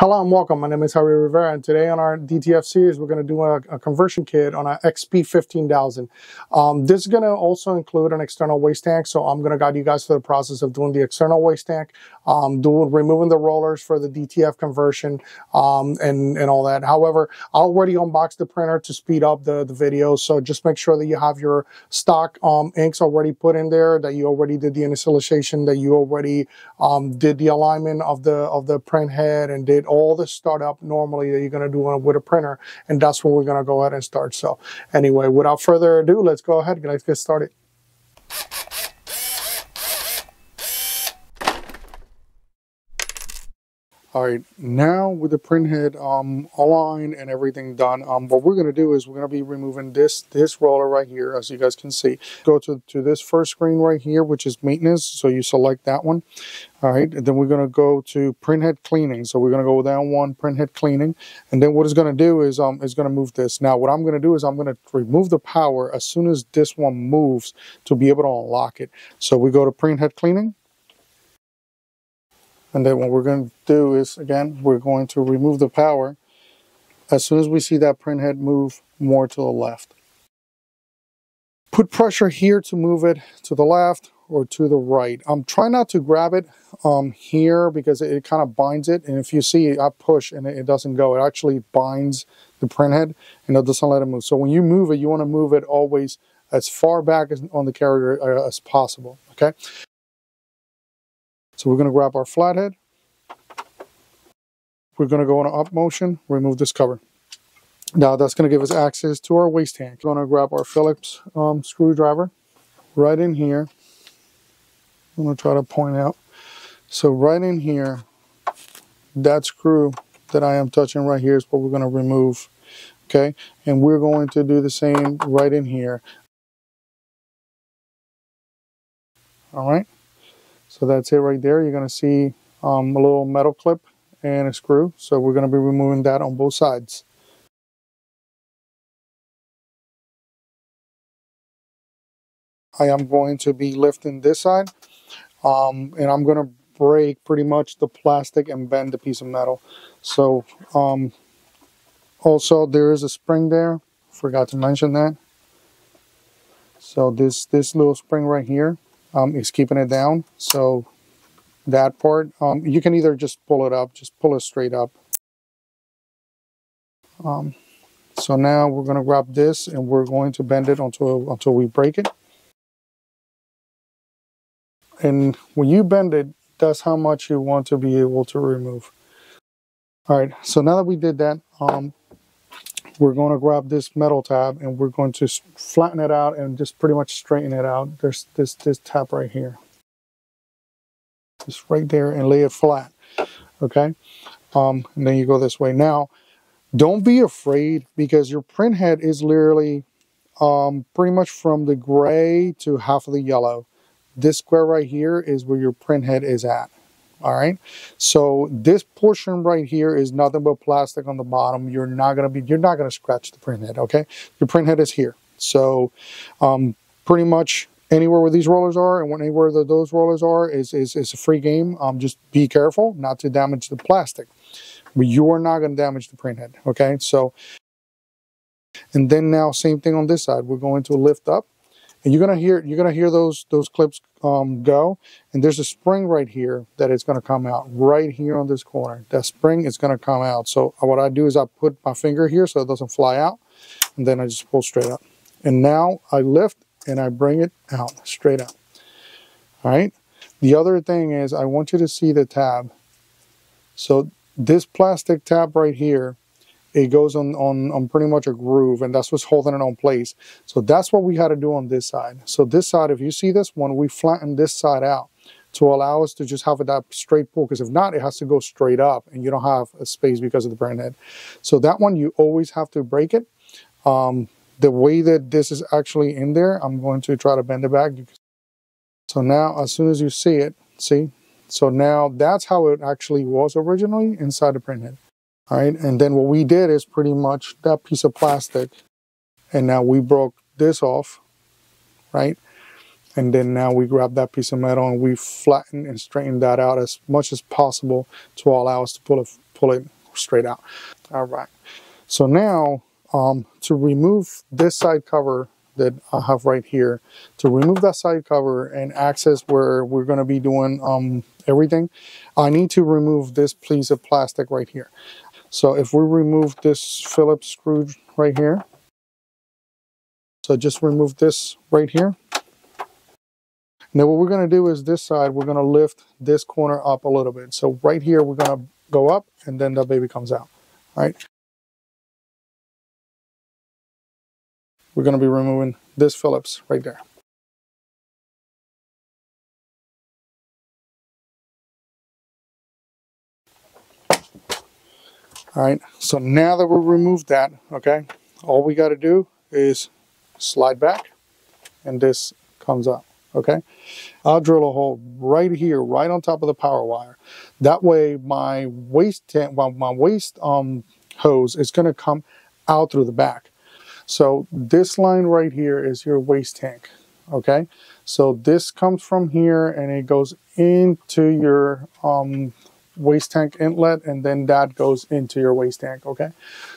Hello and welcome. My name is Harry Rivera, and today on our DTF series, we're going to do a, a conversion kit on our XP 15000. Um, this is going to also include an external waste tank, so I'm going to guide you guys through the process of doing the external waste tank, um, doing removing the rollers for the DTF conversion, um, and and all that. However, I already unboxed the printer to speed up the the video, so just make sure that you have your stock um, inks already put in there, that you already did the initialization, that you already um, did the alignment of the of the print head, and did all the startup normally that you're going to do with a printer. And that's when we're going to go ahead and start. So anyway, without further ado, let's go ahead and let's get started. All right, now with the print head um, aligned and everything done, um, what we're going to do is we're going to be removing this this roller right here, as you guys can see. Go to, to this first screen right here, which is maintenance, so you select that one. All right, and then we're going to go to print head cleaning. So we're going to go down one, print head cleaning, and then what it's going to do is um is going to move this. Now what I'm going to do is I'm going to remove the power as soon as this one moves to be able to unlock it. So we go to print head cleaning. And then what we're going to do is, again, we're going to remove the power as soon as we see that printhead move more to the left. Put pressure here to move it to the left or to the right. I'm um, trying not to grab it um, here because it, it kind of binds it. And if you see, I push and it, it, doesn't go. It actually binds the printhead and it doesn't let it move. So when you move it, you want to move it always as far back as, on the carrier uh, as possible. Okay. So we're going to grab our flathead. We're going to go on up motion, remove this cover. Now that's going to give us access to our waste tank. We're going to grab our Phillips um, screwdriver right in here. I'm going to try to point out. So right in here, that screw that I am touching right here is what we're going to remove. Okay, and we're going to do the same right in here. All right. So that's it right there. You're going to see um, a little metal clip and a screw. So we're going to be removing that on both sides. I am going to be lifting this side um, and I'm going to break pretty much the plastic and bend the piece of metal. So um, also there is a spring there. Forgot to mention that. So this, this little spring right here um, is keeping it down. So that part, um, you can either just pull it up, just pull it straight up. Um, so now we're going to grab this and we're going to bend it until, until we break it. And when you bend it, that's how much you want to be able to remove. All right, so now that we did that, um, we're going to grab this metal tab and we're going to flatten it out and just pretty much straighten it out. There's this, this tab right here. Just right there and lay it flat, okay? Um, and then you go this way. Now, don't be afraid because your print head is literally um, pretty much from the gray to half of the yellow. This square right here is where your print head is at all right? So this portion right here is nothing but plastic on the bottom. You're not going to be you're not going to scratch the print head okay? Your print head is here. So um, pretty much anywhere where these rollers are and anywhere that those rollers are is, is, is a free game. Um, just be careful not to damage the plastic. But you are not going to damage the print head okay? So and then now same thing on this side. We're going to lift up and you're gonna hear you're gonna hear those those clips um, go. And there's a spring right here that is gonna come out right here on this corner. That spring is gonna come out. So what I do is I put my finger here so it doesn't fly out and then I just pull straight up. And now I lift and I bring it out straight up. All right the other thing is I want you to see the tab. So this plastic tab right here it goes on, on, on pretty much a groove and that's what's holding it on place. So that's what we had to do on this side. So this side, if you see this one, we flatten this side out to allow us to just have that straight pull because if not, it has to go straight up and you don't have a space because of the print head. So that one, you always have to break it. Um, the way that this is actually in there, I'm going to try to bend it back. So now, as soon as you see it, see? So now that's how it actually was originally inside the print head. Right, and then what we did is pretty much that piece of plastic, and now we broke this off, right? and then now we grab that piece of metal and we flatten and straighten that out as much as possible to allow us to pull it pull it straight out. All right. So now um, to remove this side cover that I have right here to remove that side cover and access where we're going to be doing um, everything I need to remove this piece of plastic right here so if we remove this Phillips screw right here so just remove this right here. Now what we're going to do is this side we're going to lift this corner up a little bit. So right here we're going to go up and then the baby comes out right? We're going to be removing this Phillips right there. All right, so now that we've removed that, okay, all we got to do is slide back and this comes up, okay? I'll drill a hole right here, right on top of the power wire. That way my waste, my waste um, hose is going to come out through the back. So this line right here is your waste tank, okay? So this comes from here and it goes into your um, waste tank inlet and then that goes into your waste tank, okay?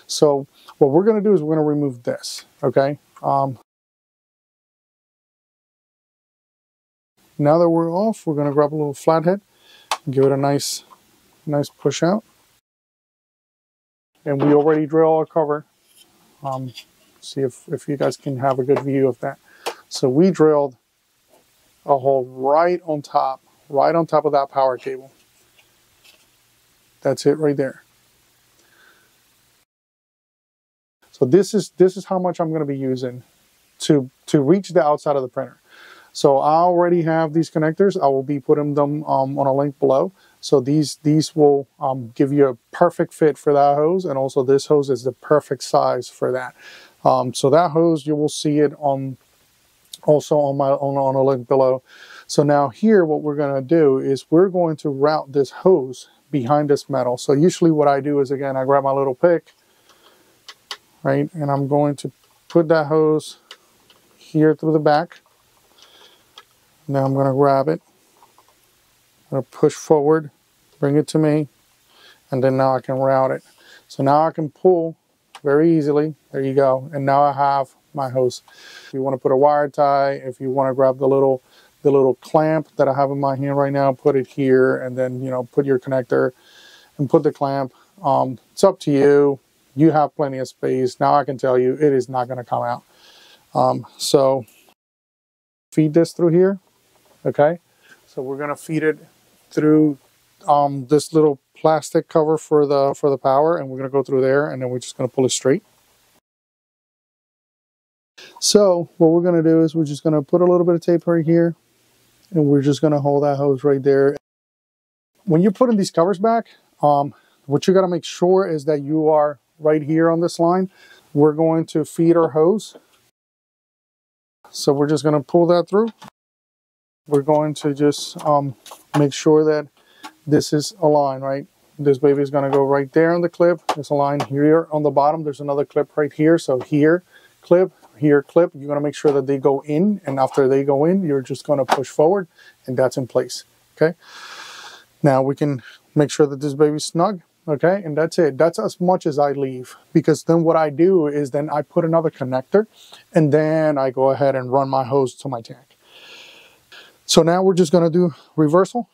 So what we're gonna do is we're gonna remove this, okay? Um, now that we're off, we're gonna grab a little flathead, and give it a nice, nice push out. And we already drill our cover. Um, see if, if you guys can have a good view of that. So we drilled a hole right on top, right on top of that power cable. That's it right there. So this is this is how much I'm going to be using to to reach the outside of the printer. So I already have these connectors. I will be putting them um, on a link below. So these these will um, give you a perfect fit for that hose, and also this hose is the perfect size for that. Um, so that hose, you will see it on also on my on, on a link below. So now here, what we're going to do is we're going to route this hose behind this metal. So usually what I do is, again, I grab my little pick, right, and I'm going to put that hose here through the back. Now I'm going to grab it. I'm to push forward, bring it to me, and then now I can route it. So now I can pull very easily. There you go. And now I have my hose. If you want to put a wire tie, if you want to grab the little the little clamp that I have in my hand right now, put it here and then, you know, put your connector and put the clamp. Um, it's up to you. You have plenty of space. Now I can tell you it is not going to come out. Um, so feed this through here. Okay. So we're going to feed it through um, this little plastic cover for the for the power and we're going to go through there and then we're just going to pull it straight. So what we're going to do is we're just going to put a little bit of tape right here and we're just going to hold that hose right there. When you're putting these covers back, um, what you got to make sure is that you are right here on this line. We're going to feed our hose. So we're just going to pull that through. We're going to just um, make sure that this is aligned, right? This baby is going to go right there on the clip. It's a line here on the bottom. There's another clip right here. So here, clip, here, clip. You're to make sure that they go in. And after they go in, you're just going to push forward and that's in place. Okay. Now we can make sure that this baby's snug. Okay. And that's it. That's as much as I leave because then what I do is then I put another connector and then I go ahead and run my hose to my tank. So now we're just going to do reversal.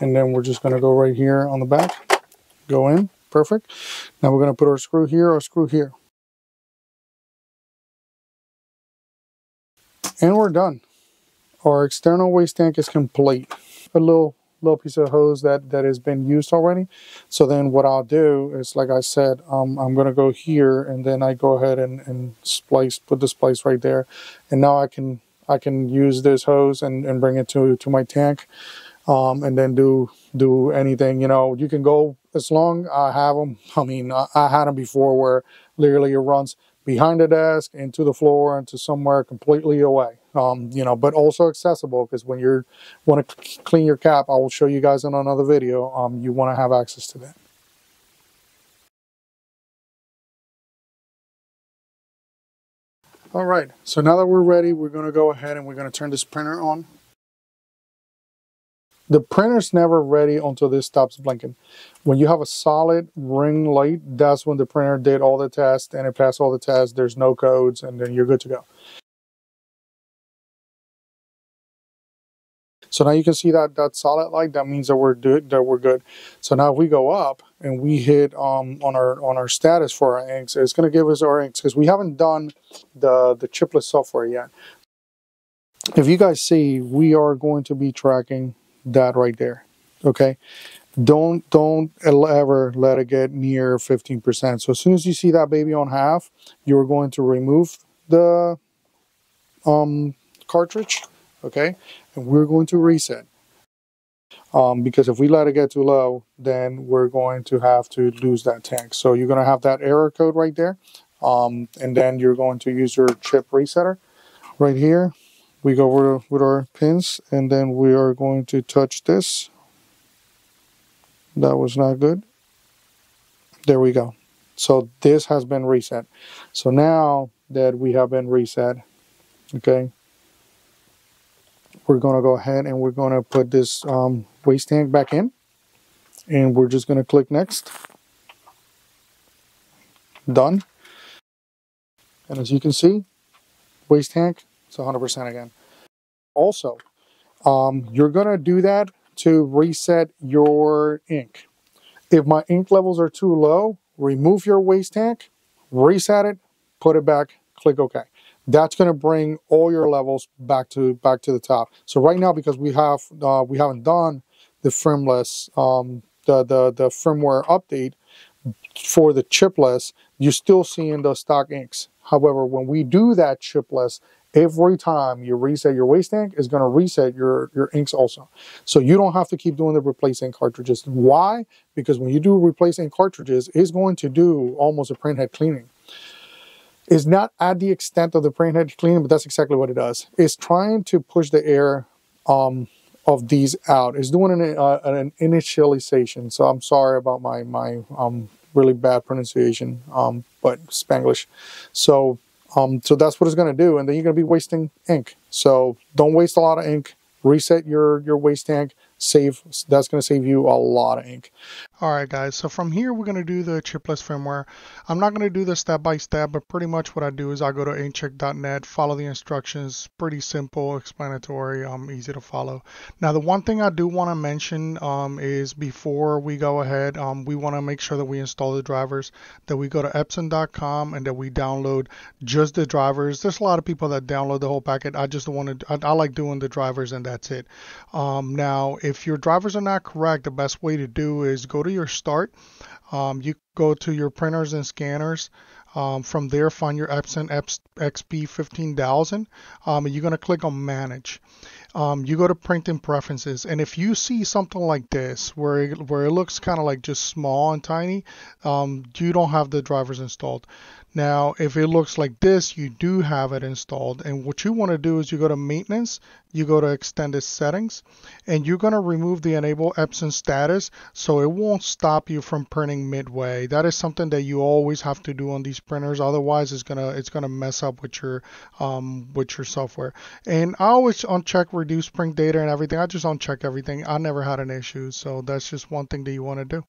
And then we're just going to go right here on the back. Go in. Perfect. Now we're going to put our screw here our screw here. And we're done. Our external waste tank is complete. A little little piece of hose that that has been used already. So then what I'll do is like I said um, I'm gonna go here and then I go ahead and, and splice put the splice right there. And now I can I can use this hose and, and bring it to to my tank um, and then do do anything. You know, you can go as long I have them. I mean, I, I had them before where literally it runs behind the desk into the floor into somewhere completely away. Um, you know, but also accessible because when you want to clean your cap, I will show you guys in another video. Um, you want to have access to that. All right, so now that we're ready, we're gonna go ahead and we're gonna turn this printer on. The printer's never ready until this stops blinking. When you have a solid ring light, that's when the printer did all the tests and it passed all the tests. There's no codes and then you're good to go. So now you can see that that solid light. That means that we're. That we're good. So now if we go up and we hit um, on our on our status for our inks, it's going to give us our inks because we haven't done the the chipless software yet. If you guys see, we are going to be tracking that right there. Okay, don't don't ever let it get near 15%. So as soon as you see that baby on half, you're going to remove the um, cartridge. Okay, and we're going to reset. Um, because if we let it get too low, then we're going to have to lose that tank. So you're going to have that error code right there. Um, and then you're going to use your chip resetter right here. We go over with our pins and then we are going to touch this. That was not good. There we go. So this has been reset. So now that we have been reset, okay, we're going to go ahead and we're going to put this um, waste tank back in and we're just going to click next done and as you can see waste tank it's 100% again also um, you're going to do that to reset your ink if my ink levels are too low remove your waste tank reset it put it back click OK that's going to bring all your levels back to back to the top. So right now, because we have uh, we haven't done the firmless um, the the the firmware update for the chipless, you're still seeing the stock inks. However, when we do that chipless, every time you reset your waste tank is going to reset your your inks also. So you don't have to keep doing the replace ink cartridges. Why? Because when you do replace ink cartridges, it's going to do almost a printhead cleaning is not at the extent of the printhead cleaning, but that's exactly what it does. It's trying to push the air um, of these out. It's doing an, uh, an initialization. So I'm sorry about my my um, really bad pronunciation, um, but Spanglish. So um, so that's what it's going to do, and then you're going to be wasting ink. So don't waste a lot of ink. Reset your your waste tank. Save. That's going to save you a lot of ink. Alright guys, so from here we're going to do the chipless firmware. I'm not going to do this step by step, but pretty much what I do is I go to inkchip.net, follow the instructions, pretty simple, explanatory, um, easy to follow. Now the one thing I do want to mention um, is before we go ahead, um, we want to make sure that we install the drivers, that we go to epson.com and that we download just the drivers. There's a lot of people that download the whole packet. I just want to, I, I like doing the drivers and that's it. Um, now if your drivers are not correct, the best way to do is go to your start. Um, you go to your printers and scanners. Um, from there, find your Epson XP 15000. Um, you're going to click on Manage. Um, you go to Printing Preferences, and if you see something like this, where it, where it looks kind of like just small and tiny, um, you don't have the drivers installed. Now, if it looks like this, you do have it installed. And what you want to do is you go to maintenance, you go to extended settings, and you're going to remove the enable Epson status so it won't stop you from printing midway. That is something that you always have to do on these printers. Otherwise, it's gonna it's gonna mess up with your um, with your software. And I always uncheck reduce print data and everything. I just uncheck everything. I never had an issue. So that's just one thing that you want to do.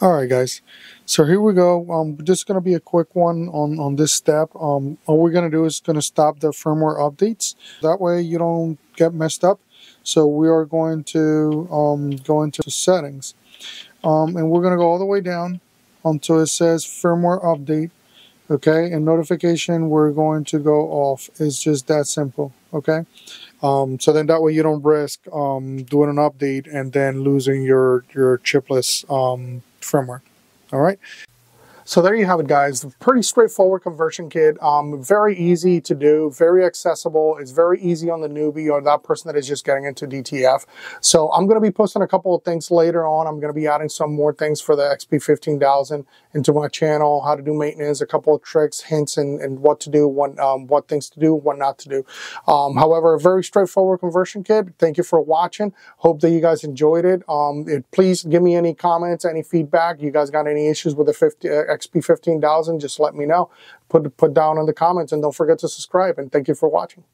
All right, guys. So here we go. Um, just to be a quick one on, on this step. Um, all we're to do is to stop the firmware updates. That way you don't get messed up. So we are going to um, go into settings. Um, and we're going to go all the way down until it says firmware update. Okay, and notification we're going to go off. It's just that simple. Okay. Um, so then that way you don't risk um, doing an update and then losing your, your chipless um, firmware. All right. So there you have it, guys. Pretty straightforward conversion kit. Um, very easy to do, very accessible. It's very easy on the newbie or that person that is just getting into DTF. So I'm going to be posting a couple of things later on. I'm going to be adding some more things for the XP 15000 into my channel, how to do maintenance, a couple of tricks, hints, and, and what to do, what, um, what things to do, what not to do. Um, however, a very straightforward conversion kit. Thank you for watching. Hope that you guys enjoyed it. Um, it please give me any comments, any feedback. You guys got any issues with the 50, uh, XP15000, just let me know. Put put down in the comments and don't forget to subscribe. And thank you for watching.